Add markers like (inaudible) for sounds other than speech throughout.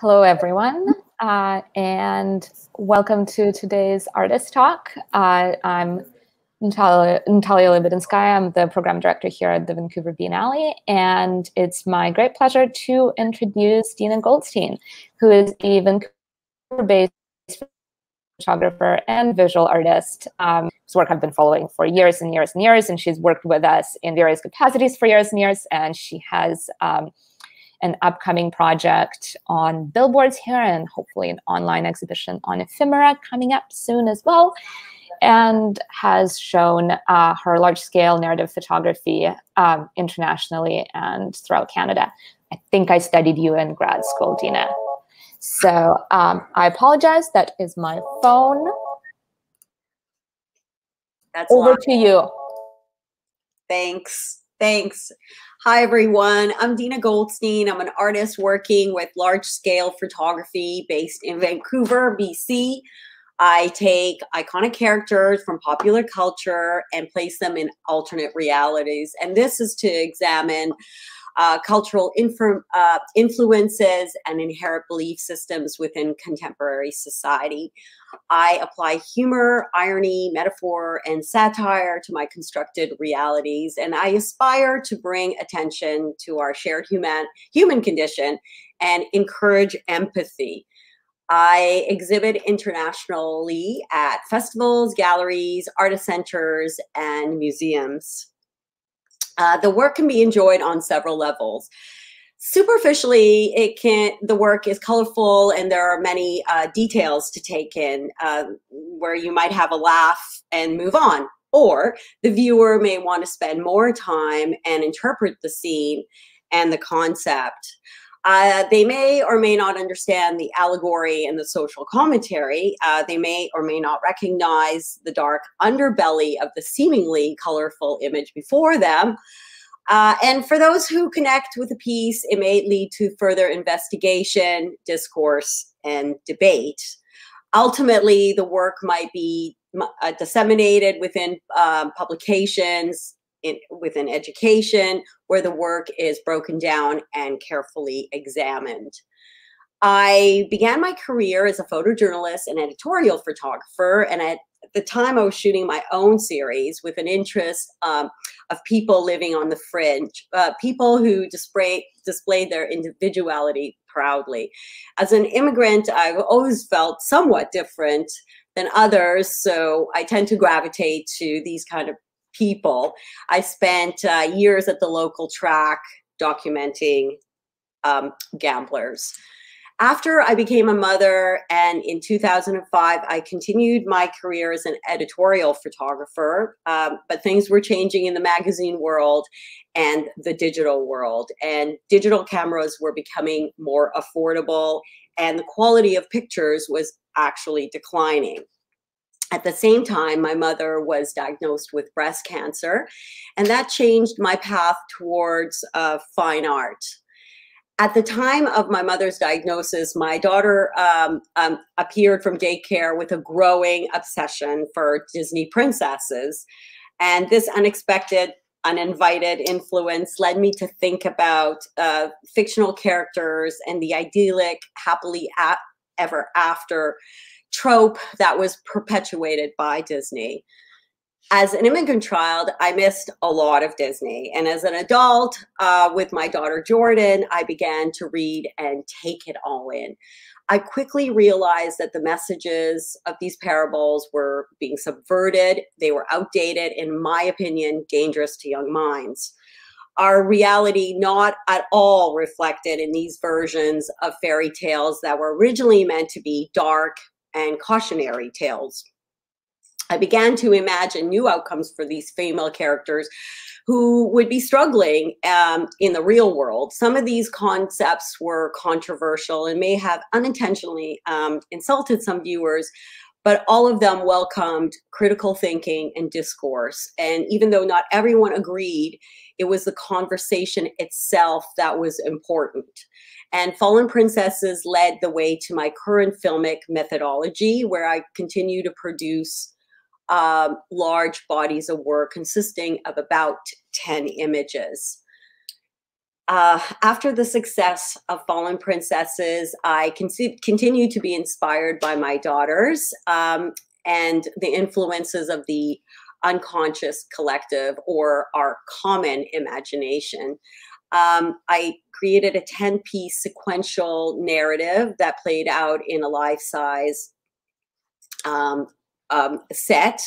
Hello, everyone, uh, and welcome to today's artist talk. Uh, I'm Natalia, Natalia Lebedinskaya. I'm the program director here at the Vancouver Biennale, and it's my great pleasure to introduce Dina Goldstein, who is a Vancouver-based photographer and visual artist um, whose work I've been following for years and years and years, and she's worked with us in various capacities for years and years, and she has um, an upcoming project on billboards here and hopefully an online exhibition on ephemera coming up soon as well and has shown uh, her large scale narrative photography um, internationally and throughout Canada. I think I studied you in grad school, Dina. So um, I apologize. That is my phone. That's over to you. Thanks. Thanks. Hi, everyone. I'm Dina Goldstein. I'm an artist working with large scale photography based in Vancouver, BC. I take iconic characters from popular culture and place them in alternate realities. And this is to examine uh, cultural uh, influences and inherent belief systems within contemporary society. I apply humor, irony, metaphor, and satire to my constructed realities, and I aspire to bring attention to our shared human, human condition and encourage empathy. I exhibit internationally at festivals, galleries, artist centers, and museums. Uh, the work can be enjoyed on several levels. Superficially, it can the work is colorful and there are many uh, details to take in uh, where you might have a laugh and move on. Or the viewer may want to spend more time and interpret the scene and the concept. Uh, they may or may not understand the allegory and the social commentary. Uh, they may or may not recognize the dark underbelly of the seemingly colorful image before them. Uh, and for those who connect with the piece, it may lead to further investigation, discourse, and debate. Ultimately, the work might be uh, disseminated within um, publications, in, within education, where the work is broken down and carefully examined. I began my career as a photojournalist and editorial photographer, and at the time I was shooting my own series with an interest um, of people living on the fringe, uh, people who display, displayed their individuality proudly. As an immigrant, I've always felt somewhat different than others, so I tend to gravitate to these kind of people. I spent uh, years at the local track documenting um, gamblers. After I became a mother and in 2005, I continued my career as an editorial photographer, um, but things were changing in the magazine world and the digital world. And digital cameras were becoming more affordable and the quality of pictures was actually declining. At the same time, my mother was diagnosed with breast cancer, and that changed my path towards uh, fine art. At the time of my mother's diagnosis, my daughter um, um, appeared from daycare with a growing obsession for Disney princesses. And this unexpected, uninvited influence led me to think about uh, fictional characters and the idyllic, happily ever after trope that was perpetuated by Disney. As an immigrant child, I missed a lot of Disney. And as an adult, uh, with my daughter Jordan, I began to read and take it all in. I quickly realized that the messages of these parables were being subverted. They were outdated, in my opinion, dangerous to young minds. Our reality not at all reflected in these versions of fairy tales that were originally meant to be dark, and cautionary tales. I began to imagine new outcomes for these female characters who would be struggling um, in the real world. Some of these concepts were controversial and may have unintentionally um, insulted some viewers, but all of them welcomed critical thinking and discourse. And even though not everyone agreed, it was the conversation itself that was important. And Fallen Princesses led the way to my current filmic methodology, where I continue to produce um, large bodies of work consisting of about 10 images. Uh, after the success of Fallen Princesses, I con- continue to be inspired by my daughters um, and the influences of the unconscious collective or our common imagination. Um, I created a 10 piece sequential narrative that played out in a life size um, um, set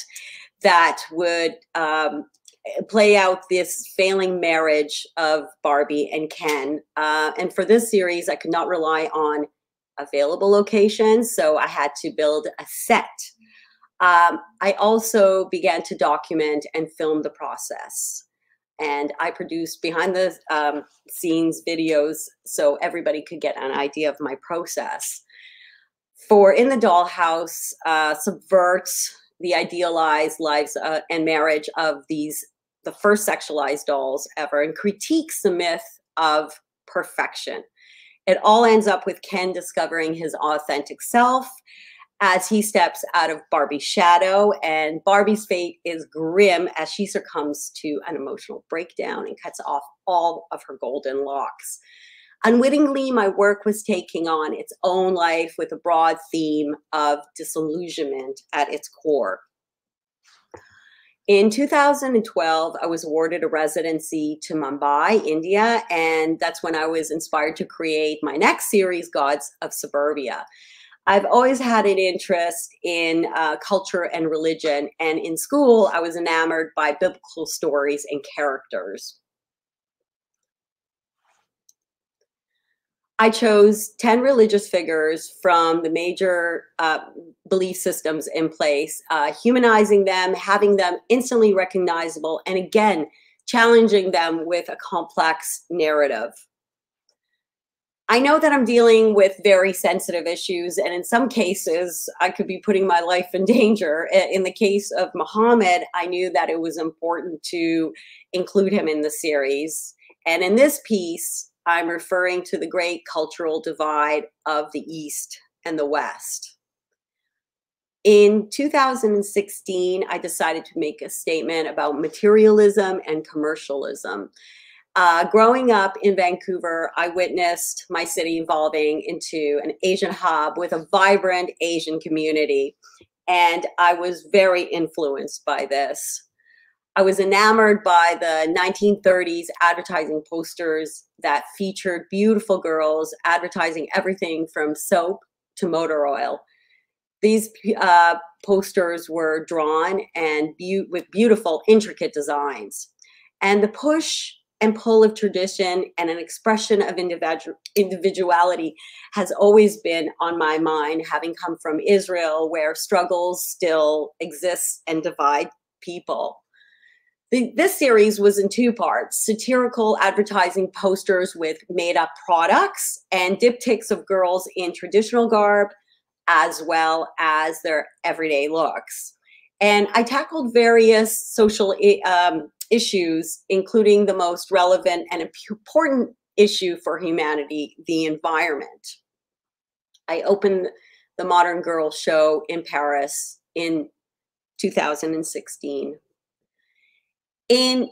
that would um, play out this failing marriage of Barbie and Ken. Uh, and for this series, I could not rely on available locations, so I had to build a set. Um, I also began to document and film the process. And I produced behind the um, scenes videos so everybody could get an idea of my process. For In the Dollhouse uh, subverts the idealized lives uh, and marriage of these the first sexualized dolls ever and critiques the myth of perfection. It all ends up with Ken discovering his authentic self as he steps out of Barbie's shadow, and Barbie's fate is grim as she succumbs to an emotional breakdown and cuts off all of her golden locks. Unwittingly, my work was taking on its own life with a broad theme of disillusionment at its core. In 2012, I was awarded a residency to Mumbai, India, and that's when I was inspired to create my next series, Gods of Suburbia. I've always had an interest in uh, culture and religion, and in school, I was enamored by biblical stories and characters. I chose 10 religious figures from the major uh, belief systems in place, uh, humanizing them, having them instantly recognizable, and again, challenging them with a complex narrative. I know that I'm dealing with very sensitive issues, and in some cases, I could be putting my life in (laughs) danger. In the case of Muhammad, I knew that it was important to include him in the series. And in this piece, I'm referring to the great cultural divide of the East and the West. In 2016, I decided to make a statement about materialism and commercialism. Uh, growing up in Vancouver, I witnessed my city evolving into an Asian hub with a vibrant Asian community. And I was very influenced by this. I was enamored by the 1930s advertising posters that featured beautiful girls advertising everything from soap to motor oil. These uh, posters were drawn and be with beautiful, intricate designs. And the push and pull of tradition and an expression of individu- individuality has always been on my mind, having come from Israel, where struggles still exist and divide people. The, this series was in two parts satirical advertising posters with made up products and diptychs of girls in traditional garb, as well as their everyday looks. And I tackled various social um, issues, including the most relevant and important issue for humanity the environment. I opened the Modern Girl show in Paris in 2016. In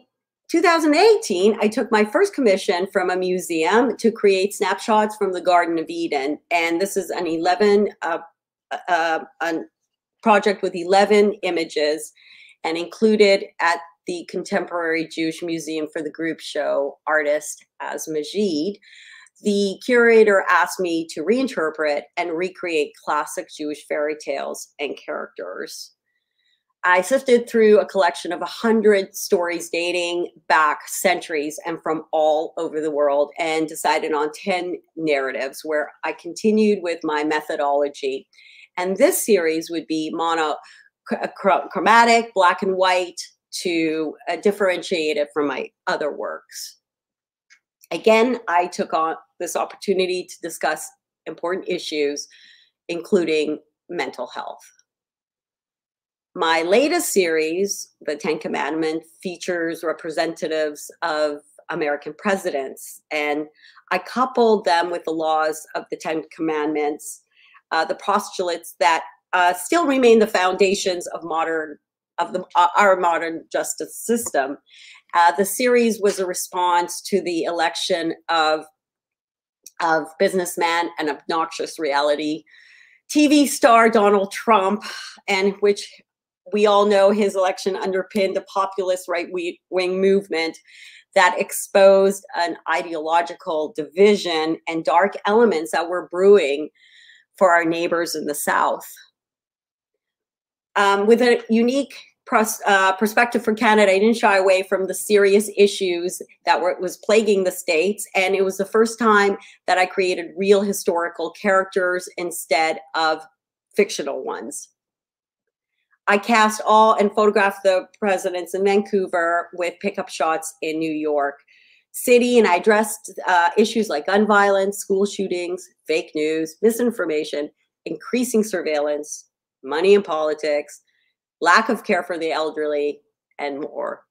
2018, I took my first commission from a museum to create snapshots from the Garden of Eden. And this is an 11, uh, uh, a project with 11 images and included at the Contemporary Jewish Museum for the group show artist as Maggid. The curator asked me to reinterpret and recreate classic Jewish fairy tales and characters. I sifted through a collection of 100 stories dating back centuries and from all over the world and decided on 10 narratives where I continued with my methodology. And this series would be monochromatic, black and white, to uh, differentiate it from my other works. Again, I took on this opportunity to discuss important issues, including mental health. My latest series, The Ten Commandments, features representatives of American presidents, and I coupled them with the laws of the Ten Commandments, uh, the postulates that uh, still remain the foundations of modern of the, uh, our modern justice system. Uh, the series was a response to the election of, of businessman and obnoxious reality TV star Donald Trump, and which we all know his election underpinned a populist right wing movement that exposed an ideological division and dark elements that were brewing for our neighbors in the South. Um, with a unique pros, uh, perspective for Canada, I didn't shy away from the serious issues that were was plaguing the states, and it was the first time that I created real historical characters instead of fictional ones. I cast all and photographed the presidents in Vancouver with pickup shots in New York City, and I addressed uh, issues like gun violence, school shootings, fake news, misinformation, increasing surveillance, money in politics, lack of care for the elderly, and more.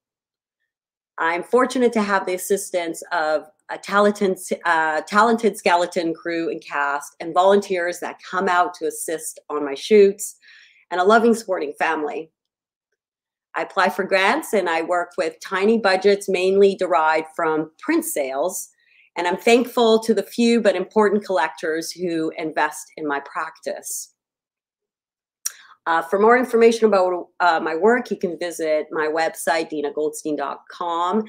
I'm fortunate to have the assistance of a talented, uh, talented skeleton crew and cast and volunteers that come out to assist on my shoots and a loving supporting family. I apply for grants and I work with tiny budgets mainly derived from print sales. And I'm thankful to the few but important collectors who invest in my practice. Uh, for more information about uh, my work, you can visit my website, dinagoldstein.com.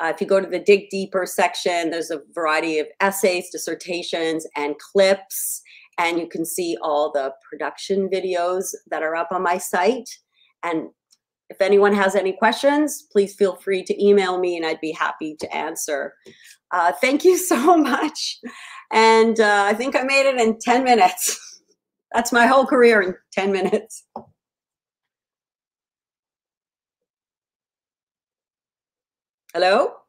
Uh, if you go to the Dig Deeper section, there's a variety of essays, dissertations, and clips and you can see all the production videos that are up on my site. And if anyone has any questions, please feel free to email me and I'd be happy to answer. Uh, thank you (laughs) so much. And uh, I think I made it in 10 minutes. (laughs) That's my whole career in 10 minutes. Hello?